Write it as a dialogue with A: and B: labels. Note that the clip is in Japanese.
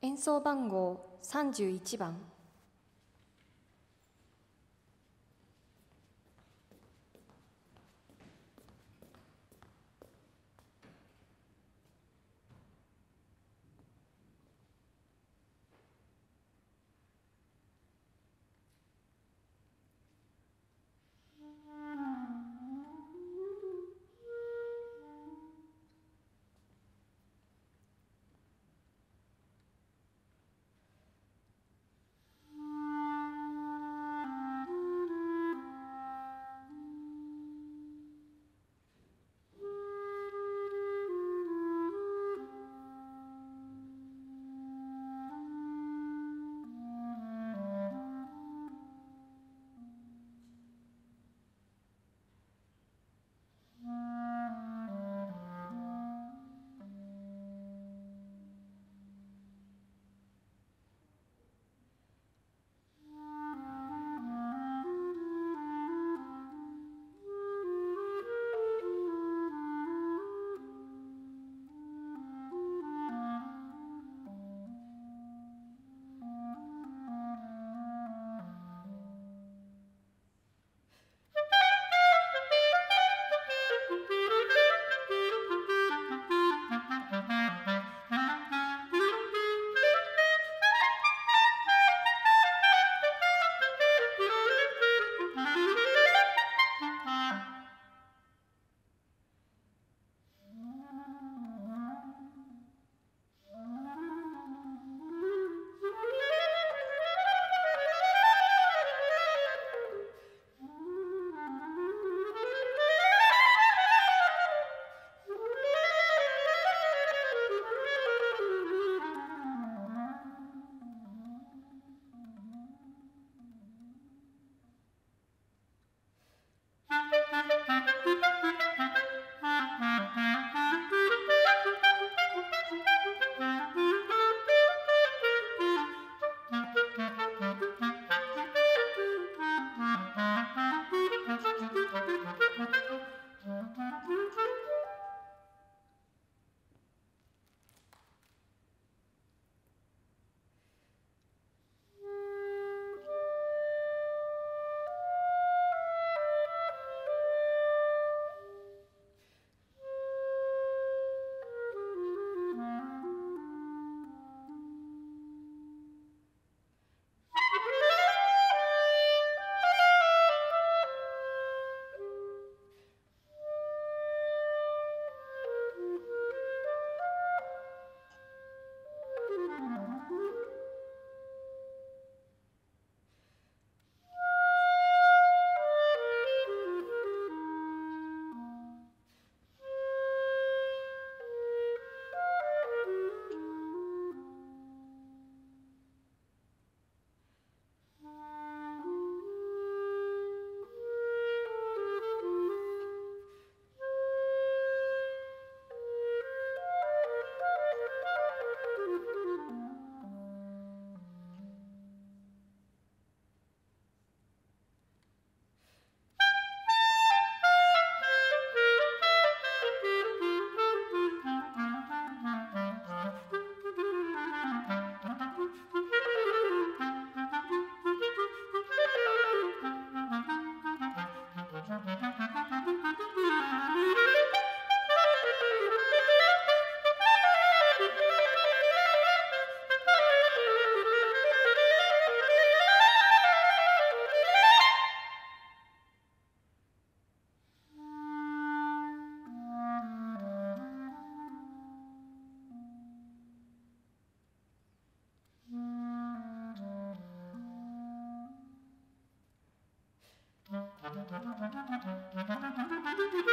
A: 演奏番号31番。thank you Thank you.